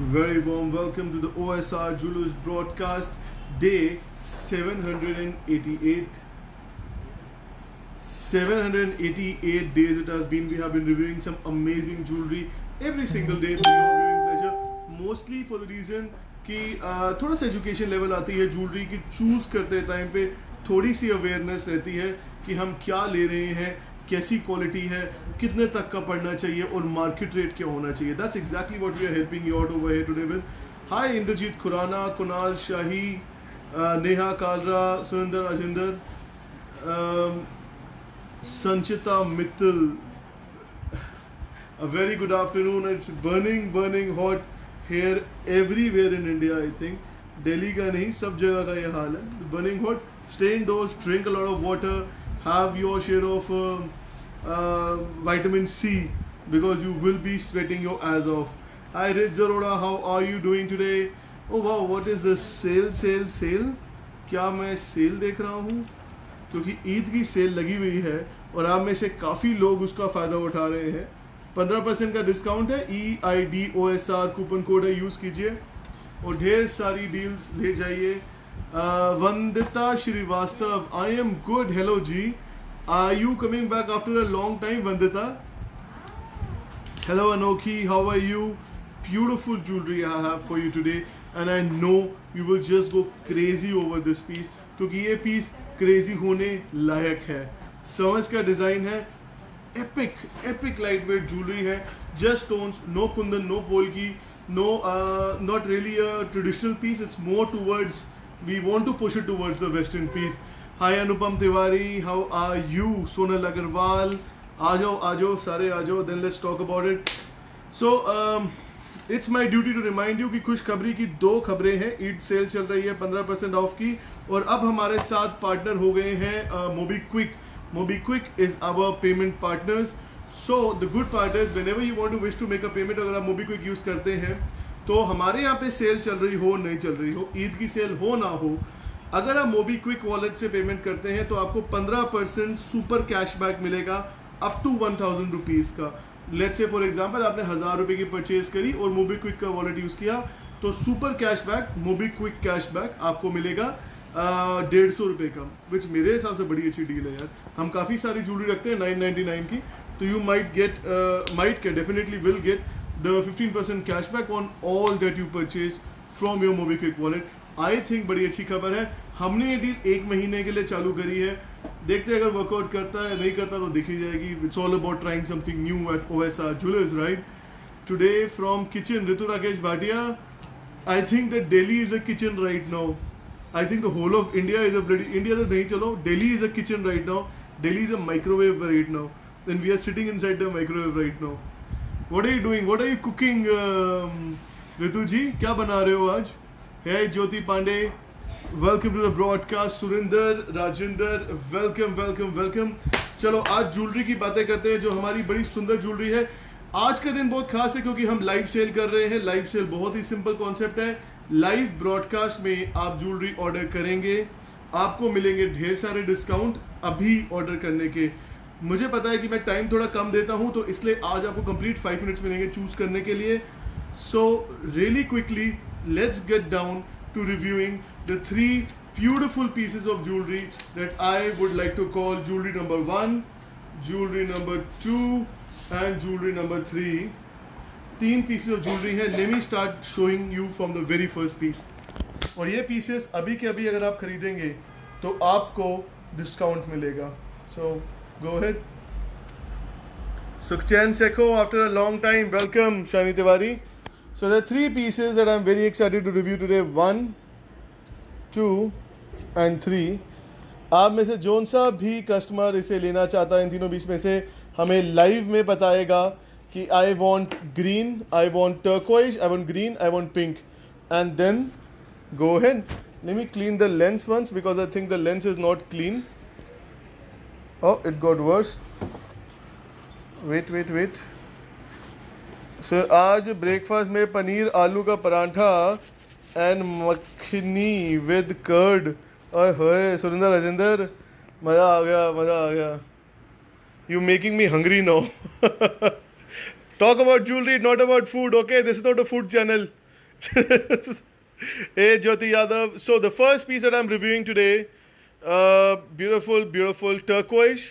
Very warm welcome to the OSR Julius broadcast, day 788. 788 days it has been. We have been reviewing some amazing jewelry every single day for your viewing pleasure. Mostly for the reason कि uh, थोड़ा सा education level आती है jewellery की choose करते time पे थोड़ी सी अवेयरनेस रहती है कि हम क्या ले रहे हैं कैसी क्वालिटी है, कितने तक का पड़ना चाहिए और मार्केट रेट क्या होना चाहिए। That's exactly what we are helping you out over here today with hi Indrajeet Khurana Kunal Shahi Neha Kalra Surendra Rajendra Sanchita Mittal a very good afternoon. It's burning burning hot here everywhere in india, i think. Delhi का नहीं, सब जगह का ये हाल है. Hot. Stay indoors, drink a lot of water. Have your share of uh, uh, vitamin c because you will be sweating your ass off hi Rich Zaroda how are you doing today oh wow what is this sale sale sale क्या मैं cell देख रहा हूँ क्योंकि ईद की cell लगी हुई है और आप में से काफ़ी लोग उसका फ़ायदा उठा रहे हैं पंद्रह परसेंट का डिस्काउंट है E I D O S R coupon code है यूज़ कीजिए और ढेर सारी डील्स ले जाइए Vandita Srivastava I am good hello ji are you coming back after a long time Vandita hello anoki how are you beautiful jewelry i have for you today and i know you will just go crazy over this piece क्योंकि ये piece crazy होने लायक है समझ का design है epic epic lightweight jewelry है just stones no kundan no polki no uh, not really a traditional piece it's more towards we want to push it towards the western piece Anupam Tiwari how are you Sonal Agarwal आ जाओ आ जाओ सारे आ जाओ then let's talk about it so it's my duty to remind you कि खुशखबरी की दो खबरें हैं। ईद सेल चल रही है 15 परसेंट ऑफ़ की और अब हमारे साथ पार्टनर हो गए हैं MobiKwik MobiKwik is our payment partners so the good part is whenever you want to wish to make a payment अगर आप मोबी क्विक यूज़ करते हैं तो हमारे यहाँ पे सेल चल रही हो, नहीं चल रही हो ईद की सेल हो ना हो अगर आप मोबी क्विक वॉलेट से पेमेंट करते हैं तो आपको 15 परसेंट सुपर कैशबैक मिलेगा up to one thousand rupees का। लेट्स से फॉर एग्जांपल आपने हज़ार रुपए की परचेज करी और मोबी क्विक का वॉलेट यूज़ किया तो super cashback MobiKwik cashback आपको मिलेगा डेढ़ सौ रुपये का विच मेरे हिसाब से बड़ी अच्छी डील है यार। हम काफ़ी सारी ज्वेलरी रखते हैं नाइन नाइनटी नाइन की तो यू माइट गेट माइट के definitely will get the fifteen percent cashback on all that you purchase from your MobiKwik wallet I think बड़ी अच्छी खबर है। हमने ये डील एक महीने के लिए चालू करी है। देखते हैं अगर वर्कआउट करता है, नहीं करता तो दिखी जाएगी। It's all about trying something new at O S R right today from kitchen Ritu Rakesh Bhatia I think that Delhi is a kitchen right now I think the whole of India is a India तो नहीं चलो Delhi is a kitchen right now Delhi is a microwave right now then we are sitting inside the microwave right now what are you doing what are you cooking Ritu ji क्या बना रहे हो आज? है Jyoti Pandey welcome to the broadcast Surender Rajendra welcome welcome welcome चलो, आज jewellery की बातें करते हैं, जो हमारी बड़ी सुंदर ज्वेलरी है। आज का दिन बहुत खास है, क्योंकि हम लाइव सेल कर रहे हैं। लाइव सेल बहुत ही सिंपल कॉन्सेप्ट है। लाइव ब्रॉडकास्ट में आप ज्वेलरी ऑर्डर करेंगे। आपको मिलेंगे ढेर सारे डिस्काउंट अभी ऑर्डर करने के। मुझे पता है कि मैं टाइम थोड़ा कम देता हूँ तो इसलिए आज आपको कंप्लीट फाइव मिनट्स मिलेंगे चूज़ करने के लिए। So really quickly let's get down to reviewing the three beautiful pieces of jewelry that I would like to call jewelry number one, jewelry number two, and jewelry number three. तीन pieces of jewelry है let me start showing you from the very first piece और ये pieces अभी के अभी अगर आप खरीदेंगे तो आपको डिस्काउंट मिलेगा so go ahead Sukhchan Sekho after a long time welcome Shani Tiwari So there are three pieces that I'm very excited to review today. One, two, and three. आप में से जोन सा भी कस्टमर इसे लेना चाहता है इन तीनों बीच में से हमें लाइव में बताएगा कि I want green I want turquoise I want green I want pink and then go ahead let me clean the lens once because I think the lens is not clean oh it got worse wait wait wait So आज breakfast में पनीर आलू का paratha and makhni with curd ओए होए सुरेंद्र राजेंद्र मज़ा आ गया मज़ा आ गया you making me hungry no talk about jewellery not about food okay this is not a food channel A Jyoti Yadav. So the first piece that I'm reviewing today, uh, beautiful, beautiful turquoise.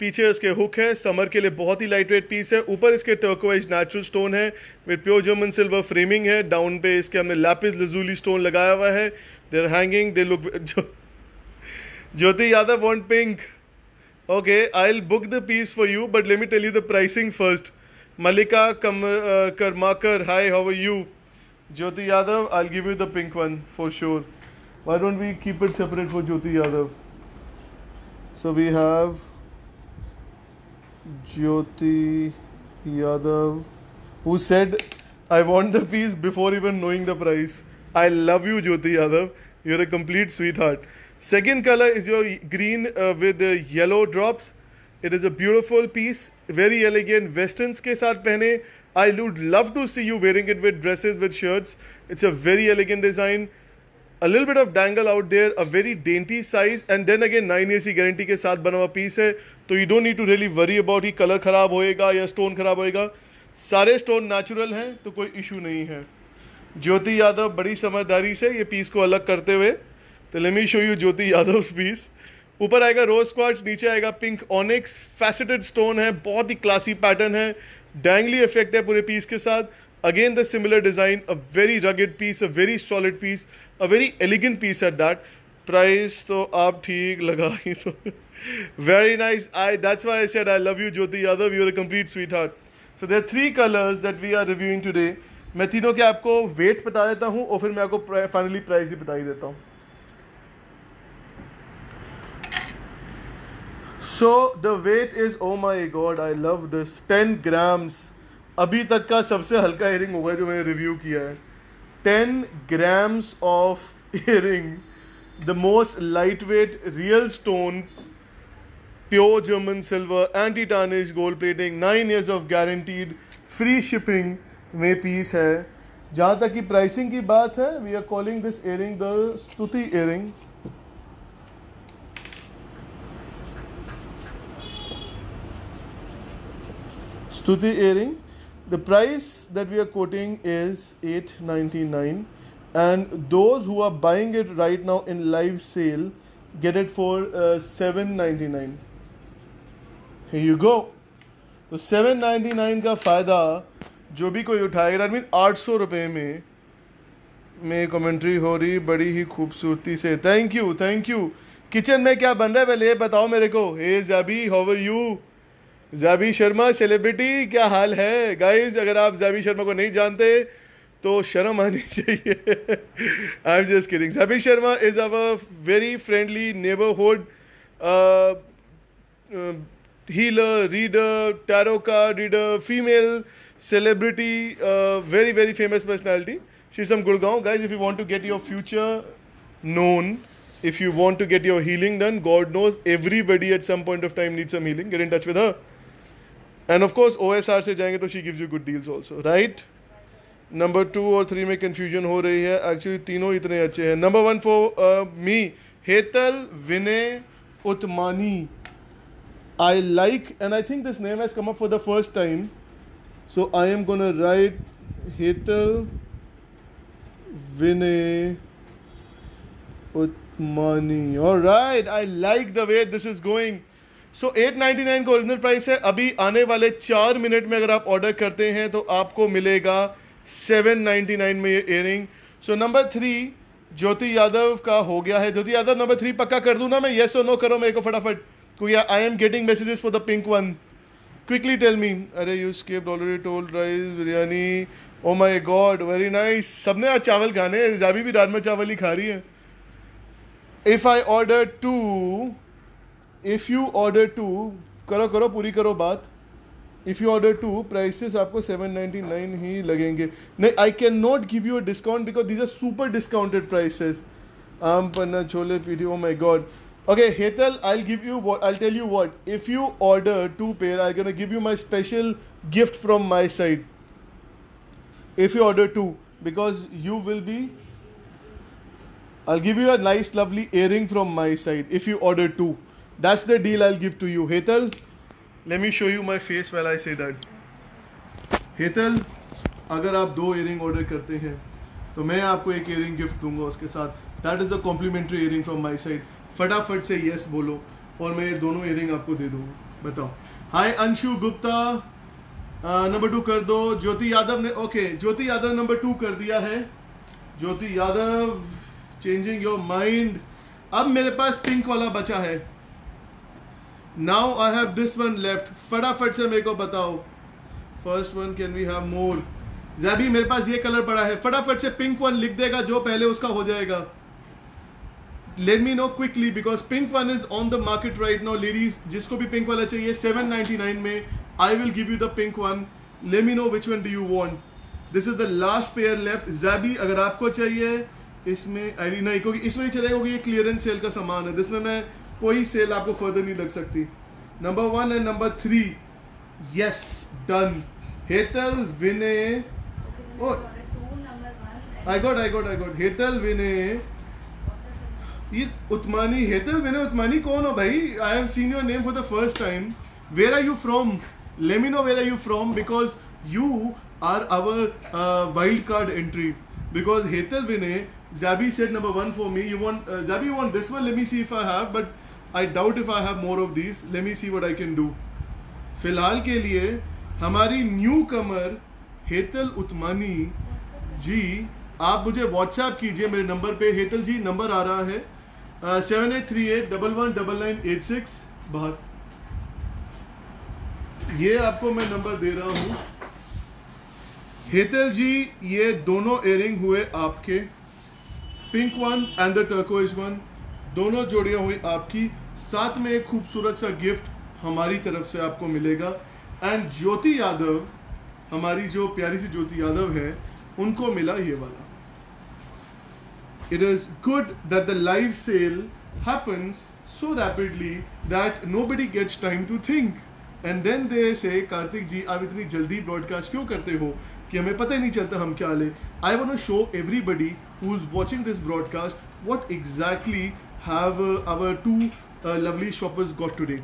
पीछे इसके hook है। Summer के लिए बहुत ही lightweight piece है। ऊपर इसके टर्कोवाइज नेचुरल स्टोन है। With pure German silver framing है। डाउन पे इसके हमने लैपिस लजूली स्टोन लगाया हुआ है। There hanging they look Jyoti Yadav want pink okay I will book the piece for you but let me tell you the pricing first Mallika come Karmakar hi how are you Jyoti Yadav I give you the pink one for sure why don't we keep it separate for Jyoti Yadav? So we have Jyoti Yadav, who said, I want the piece before even knowing the price. I love you, Jyoti Yadav. You're a complete sweetheart. Second color is your green uh, with the yellow drops. It is a beautiful piece, very elegant. Westerns ke saath pehne. I would love to see you wearing it with dresses, with shirts. It's a very elegant design. A little bit of dangle out there, a very dainty size, and then again 9 AC के साथ बना हुआ piece है तो you don't need to really worry about he colour खराब होएगा या stone खराब होएगा। सारे स्टोन नेचुरल हैं तो कोई इशू नहीं है। ज्योति यादव बड़ी समझदारी से ये पीस को अलग करते हुए तो let me show you Jyoti Yadav piece ऊपर आएगा रोज क्वार्ट्स नीचे आएगा पिंक ऑनिक्स फैसेटेड स्टोन है बहुत ही क्लासी पैटर्न है डैंगली इफ़ेक्ट है पूरे पीस के साथ। Again the similar design a very rugged piece a very solid piece a very elegant piece at that price तो आप ठीक लगा ही तो। Very nice I that's why I said I love you, Jyoti Yadav. You're a complete sweetheart. So there are three colors that we are reviewing today. मैं तीनों के आपको वेट बता देता हूँ और फिर मैं आपको फाइनली प्राइस भी बता ही देता हूँ। So the weight is oh my god I love this ten grams अभी तक का सबसे हल्का इयरिंग होगा जो मैंने रिव्यू किया है। Ten grams of earring the most light weight real stone pure German silver anti tarnish gold plating nine years of guaranteed free shipping में पीस है। जहाँ तक की प्राइसिंग की बात है we are calling this earring the Stuti earring Stuti earring the price that we are quoting is 899 and those who are buying it right now in live sale get it for uh, 799 here you go तो 799 का फ़ायदा जो भी कोई उठाएगा mean आठ सौ रुपये में में कमेंट्री हो रही बड़ी ही खूबसूरती से thank you thank you kitchen में क्या बन रहा है पहले ये बताओ मेरे को hey Jaiby how you Jaivi Sharma celebrity क्या हाल है? गाइज़ अगर आप जैवी शर्मा को नहीं जानते तो शर्म आनी चाहिए। I am just kidding Jaivi Sharma is of very friendly neighbourhood healer reader tarot card reader female celebrity very very famous personality she some Gurgaon guys if you want to get your future known if you want to get your healing done god knows everybody at some point of time need some healing get in touch with her and of course O S R से जाएँगे तो she gives you good deals also right number two और three में confusion हो रही है। Actually तीनों इतने अच्छे हैं। Number one for me Hetal Vinay Utmani I like and I think this name has come up for the first time so I am gone right Hetal Vinay Utmani और right I like the way this is going so eight nine का original price है। अभी आने वाले चार minute में अगर आप ऑर्डर करते हैं तो आपको मिलेगा सेवन नाइनटी नाइन में ये earring so number three Jyoti Yadav का हो गया है। ज्योति यादव नंबर थ्री पक्का कर दूँ ना मैं? येस और नो करो मेरे को फटाफट। क्योंकि I am getting messages for the pink one quickly tell me अरे you escape already told rice biryani oh my god very nice सबने आज चावल खाने हैं। जाबी भी राजमा चावल ही खा रही है। If I order two if you order two करो करो, पूरी करो बात। If you order two prices आपको सेवन नाइनटी नाइन ही लगेंगे। नहीं I can not give you a discount because these are super discounted prices aam panna chole PT O my god okay Hetal I give you I tell you what if you order two pair I can give you my special gift from my side if you order two because you will be I give you a nice lovely earring from my side if you order two That's the deal I'll give to you. Hetal, let me show you my face while I say that. Hetal, अगर आप दो earring order करते हैं तो मैं आपको एक earring gift दूँगा उसके साथ. That is a complimentary earring from my side फटाफट से यस बोलो और मैं ये दोनों इयरिंग आपको दे दूँगा. बताओ. Hi Anshu Gupta. Number two कर दो. ज्योति यादव ने okay Jyoti Yadav number two कर दिया है. Jyoti Yadav changing your mind अब मेरे पास पिंक वाला बचा है. Now I have this one left फटाफट से मेरे को बताओ। First one can we have more Jaiby मेरे पास ये कलर पड़ा है। फटाफट से पिंक वन लिख देगा, जो पहले उसका हो जाएगा। Let me know quickly because pink one is on the market right now ladies जिसको भी पिंक वाला चाहिए 799 में I will give you the pink one let me know which one do you want this is the last pair left Jaiby अगर आपको चाहिए, इसमें आई नहीं, क्योंकि इसमें नहीं चलेगा, क्योंकि ये क्लियरेंस सेल का सामान है। जिसमें मैं कोई सेल आपको फर्दर नहीं लग सकती। Number one and number three yes done Hetal Vinay I got I got I got Hetal Vinay ये उत्मानी हेतल विनय उत्मानी कौन हो भाई? I have seen your name for the first time where are you from let me know where are you from because you are our wild card entry because Hetal Vinay Jaiby set number one for me you want Jaiby want this one let me see if I have but I doubt if I have more of these. Let me see what I can do. फ़िलहाल के लिए, हमारी new कमर हेतल उत्मानी जी, आप मुझे WhatsApp कीजिए मेरे number पे। Hetal ji number आ रहा है। Seven eight three eight double one double nine eight six बाहर। ये आपको मैं नंबर दे रहा हूँ। हेतल जी, ये दोनों एयरिंग हुए आपके। Pink one and the turquoise one दोनों जोड़ियाँ हुई आपकी। साथ में एक खूबसूरत सा गिफ्ट हमारी तरफ़ से आपको मिलेगा। एंड ज्योति यादव, हमारी जो प्यारी सी ज्योति यादव है, उनको मिला ये वाला। It is good that the live sale happens so rapidly that nobody gets time to think. And then they say Kartik ji आप इतनी जल्दी ब्रॉडकास्ट क्यों करते हो? कि हमें पता ही नहीं चलता हम क्या ले. I want to show everybody who is watching this broadcast what exactly have our two lovely shoppers got today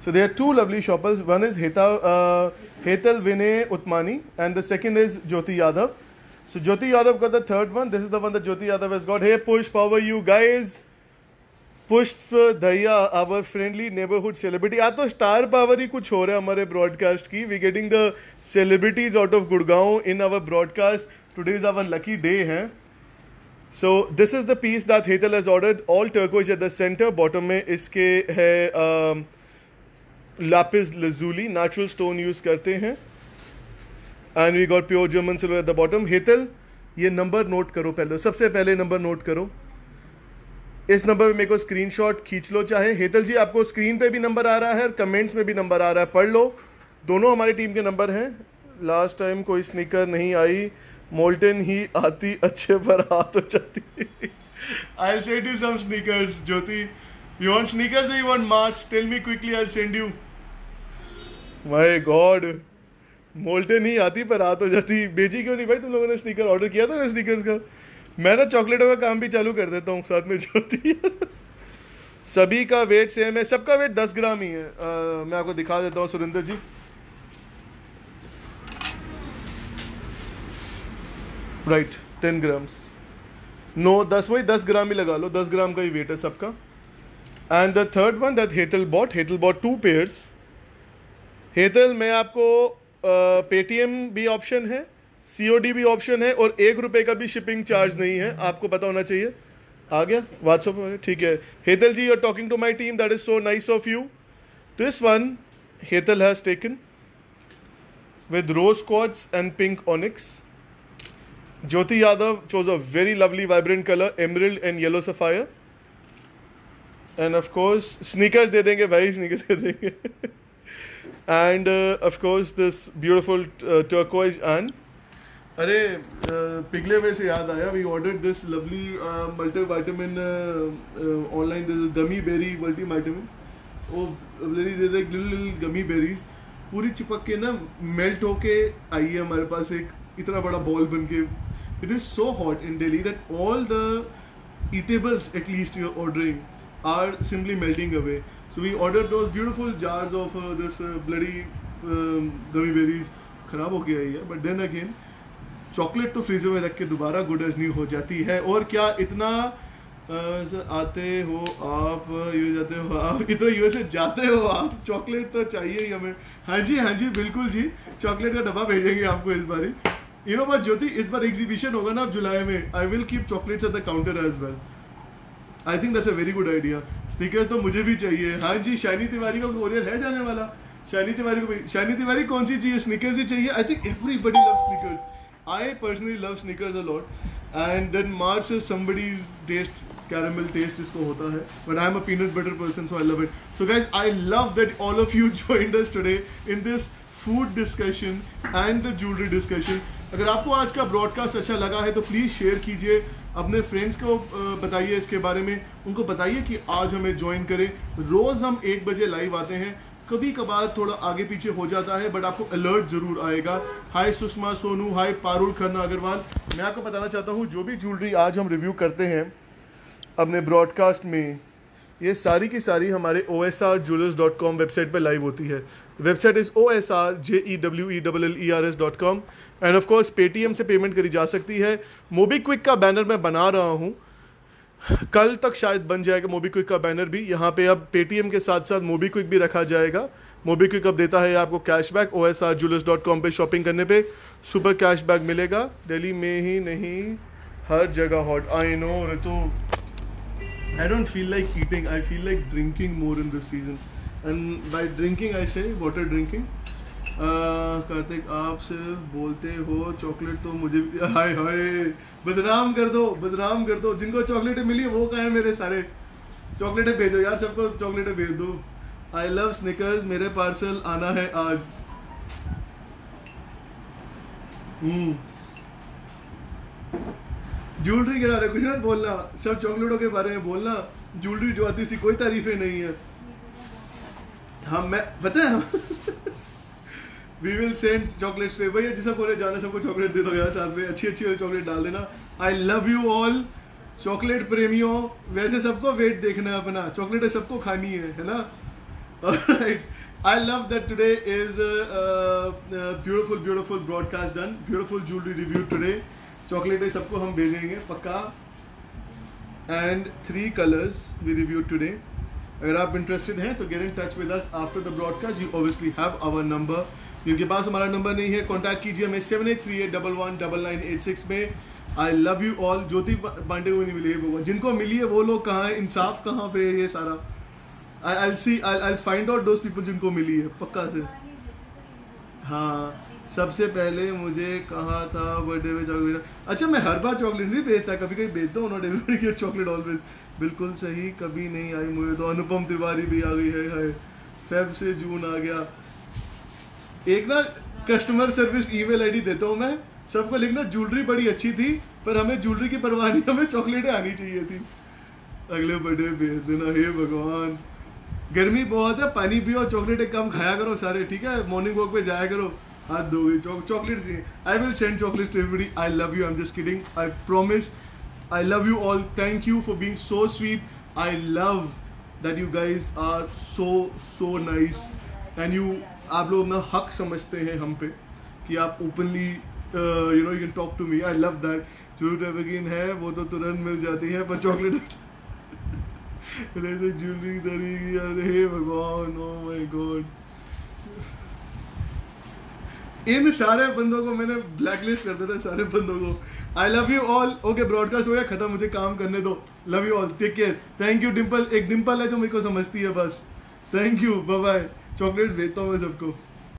So there are two lovely shoppers. One is Heta, uh, Hetal Vinay Utmani, and the second is Jyoti Yadav. So Jyoti Yadav got the third one. This is the one that Jyoti Yadav has got. Hey Push, how are you guys? पुष्प दया our friendly neighbourhood celebrity आज तो star power ही कुछ हो रहा है हमारे ब्रॉडकास्ट की we getting the celebrities out of Gurgaon in our broadcast today is our lucky day है so this is the piece that Hetal has ordered all turquoise at the centre bottom में इसके है lapis lazuli natural stone use करते हैं। And we got pure German silver at the bottom Hetal ये number note करो पहले, सबसे पहले नंबर नोट करो। इस नंबर पे मेरे को स्क्रीनशॉट खींच लो, चाहे हेतल जी, आपको स्क्रीन पे भी नंबर आ रहा है और कमेंट्स में भी नंबर आ रहा है, पढ़ लो। दोनों हमारी टीम के नंबर हैं। लास्ट टाइम कोई स्निकर नहीं आई। मोल्टन ही आती अच्छे पर हाथ हो जाती I send you some Snickers Jyoti you want Snickers you want Mars tell me quickly I send you my god molten ही आती पर रात हो जाती बेची क्यों नहीं? भाई तुम लोगों ने स्नीकर ऑर्डर किया था ना स्नीकर्स का? मैं ना चॉकलेटों का काम भी चालू कर देता हूँ साथ में ज्योति। सभी का वेट सेम है सबका वेट दस ग्राम ही है। आ, मैं आपको दिखा देता हूँ Surendra ji. Right ten grams no दस वही दस ग्राम ही लगा लो, दस ग्राम का ही वेट है सबका। And the third one that Hetal bought Hetal bought two pairs Hetal में आपको पेटीएम भी ऑप्शन है सीओडी भी ऑप्शन है, और एक रुपये का भी शिपिंग चार्ज नहीं है, आपको पता होना चाहिए। आ गया व्हाट्सअप में ठीक है। Hetal ji you are talking to my team that is so nice of you this one Hetal has taken with rose quartz and pink onyx. Jyoti Yadav chose a very lovely vibrant color, emerald and yellow sapphire. And of course, sneakers दे देंगे भाई sneakers दे देंगे. and uh, of course, this beautiful uh, turquoise and अरे पिघले में से याद आया we order this lovely multi vitamin online this gummy berry multi vitamin वो लेडी दे दे लिटिल गमी बेरीज पूरी चिपक के ना मेल्ट होके आई है हमारे पास एक इतना बड़ा बॉल बन के it is so hot in Delhi that all the eatables at least you're ordering are simply melting away. So we ordered those beautiful jars of uh, this uh, bloody um, gummy berries. खराब हो गया है but then again chocolate तो freezer में रख के दोबारा good as new हो जाती है। और क्या इतना आते हो आप यूएस जाते हो आप इतना यूएसए जाते हो आप? चॉकलेट तो चाहिए ही हमें। हाँ जी हाँ जी बिल्कुल जी। चॉकलेट का डब्बा भेजेंगे आपको इस बार। यू नो बट ज्योति इस बार एग्जीबिशन होगा ना जुलाई में. I will keep chocolates at the counter as well I think that's a very good idea Snicker तो मुझे भी चाहिए. हाँ जी, शाइनी तिवारी का कोरियर है जाने वाला. शाइनी तिवारी को शाइनी तिवारी कौन सी चाहिए? स्निकर्स ही चाहिए? I think everybody love Snickers I personally love Snickers a lot and then Mars is somebody taste caramel taste इसको होता है. But I'm a peanut butter person, so I love it. So guys, I love that all of you joined us today in this food discussion and the jewelry discussion. अगर आपको आज का broadcast अच्छा लगा है तो प्लीज़ शेयर कीजिए। अपने फ्रेंड्स को बताइए इसके बारे में। उनको बताइए कि आज हमें ज्वाइन करें। रोज़ हम एक बजे लाइव आते हैं। कभी कभार थोड़ा आगे पीछे हो जाता है बट आपको अलर्ट ज़रूर आएगा। हाय सुषमा, सोनू हाय पारुल, खन्ना अग्रवाल। मैं आपको बताना चाहता हूँ, जो भी ज्वेलरी आज हम रिव्यू करते हैं, अपने ब्रॉडकास्ट में ये सारी की सारी हमारे O S R jewellers dot com website पर लाइव होती है। Website is O S R J E W E double L E R S dot com and of course Paytm से पेमेंट करी जा सकती है। मोबीक्विक का बैनर मैं बना रहा हूँ। कल तक शायद बन जाएगा मोबीक्विक का बैनर भी। यहाँ पे अब पेटीएम के साथ साथ मोबीक्विक भी रखा जाएगा। मोबीक्विक अब देता है आपको cashback O S R jewellers dot com पर शॉपिंग करने पे। सुपर कैशबैक मिलेगा। दिल्ली में ही नहीं, हर जगह hot I know Ritu. I don't feel like eating. I feel like drinking more in this season. And by drinking, I say water drinking. Kartik आप सिर्फ़ बोलते हो चॉकलेट तो मुझे हाय हाय बदनाम कर दो बदनाम कर दो जिनको चॉकलेटें मिली वो कहा मेरे सारे चॉकलेटें भेजो यार सबको चॉकलेटें भेज दो आई लव स्निकर्स मेरे पार्सल आना है आज हम्म ज्वेलरी के बारे कुछ मत बोलना। सब चॉकलेटों के बारे में बोलना। ज्वेलरी जो आती सी कोई तारीफें नहीं है। हम मैं, पता है? वी विल सेंड चॉकलेट्स पे। भैया जिस सबको जाना, सबको चॉकलेट दे दो यार साथ में। अच्छी अच्छी चॉकलेट डाल देना। I love you all chocolate प्रेमियों, वैसे सबको वेट देखना है अपना। चॉकलेट सबको खानी है है ना? I love that today is beautiful beautiful broadcast done beautiful jewellery review today chocolate है, सबको हम भेजेंगे, पक्का? And three colours we review today अगर आप इंटरेस्टेड हैं तो get in touch with us after the broadcast you obviously have our number जिनके पास हमारा नंबर नहीं है. कॉन्टैक्ट कीजिए हमें seven eight three eight double one double nine eight six में. I love you all Jyoti Pandey को नहीं मिली है जिनको मिली है वो लोग कहाँ हैं? इंसाफ कहाँ पे है ये सारा? I I see I I find out those people जिनको मिली है, पक्का से। हाँ। सबसे पहले मुझे कहा था बर्थडे में चॉकलेट अच्छा मैं हर बार चॉकलेट नहीं भेजता कभी कभी भेजता हूँ किट चॉकलेट ऑलवेज बिल्कुल सही, कभी नहीं आई मुझे तो अनुपम तिवारी भी आ गई है हाय फेब से जून आ गया। एक ना कस्टमर सर्विस ईमेल आईडी देता हूँ मैं। सबको लिखना ज्वेलरी बड़ी अच्छी थी, पर हमें ज्वेलरी की परवाह नहीं, हमें चॉकलेटें आनी चाहिए थी। अगले बर्थडे भेज देना, हे भगवान। गर्मी बहुत है, पानी पियो चॉकलेटें कम खाया करो सारे, ठीक है? मॉर्निंग वॉक पे जाया करो। हाथ दोगे chocolates I will send chocolates to everybody I love you I am just kidding I promise I love you all thank you for being so sweet I love that you guys are so so nice and you आप लोग अपना हक समझते हैं हम पे कि आप openly you know you can talk to me I love that fruit evergreen है, वो तो तुरंत मिल जाती है, पर चॉकलेट ज्वेलरी तरी हे भगवान ओ माय गॉड इन सारे बंदों को मैंने ब्लैकलिस्ट कर दिया सारे बंदों को। I love you all okay broadcast हो गया, खत्म, मुझे काम करने दो। Love you all take care thank you Dimple एक डिम्पल है जो मेरे को समझती है, बस। Thank you bye bye chocolate भेजता हूँ मैं सबको।